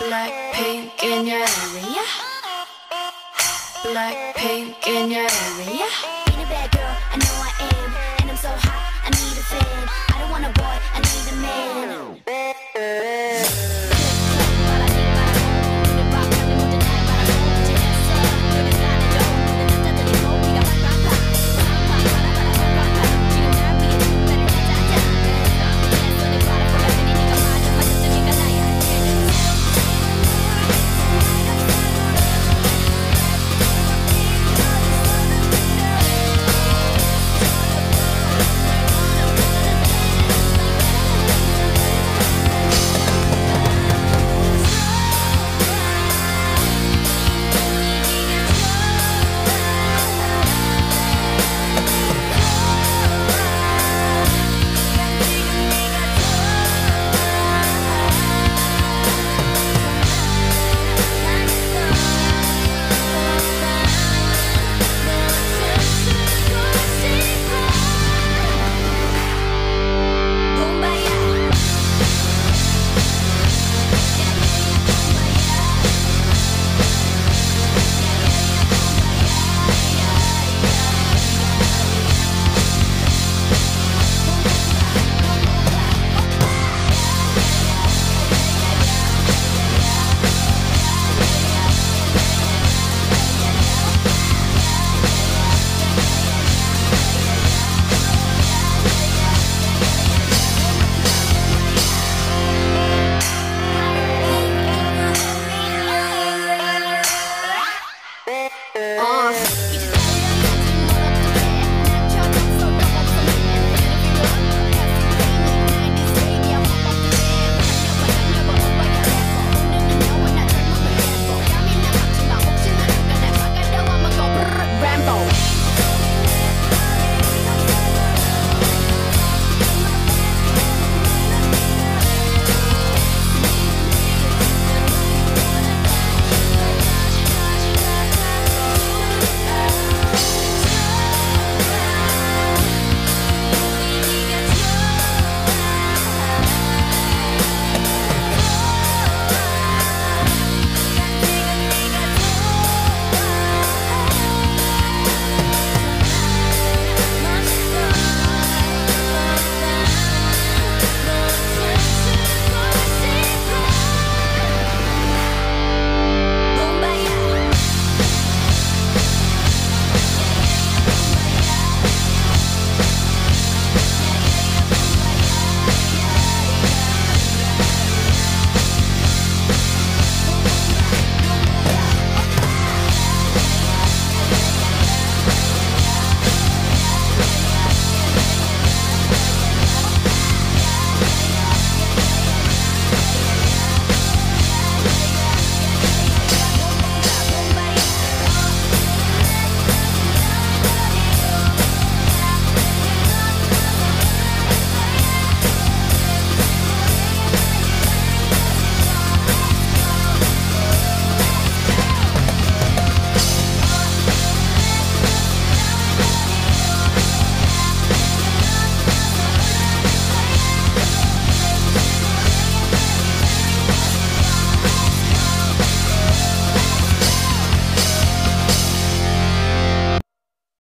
Blackpink in your area. Blackpink in your area. Ain't a bad girl, I know I am. And I'm so hot, I need a fan. I don't want a boy, I need a man.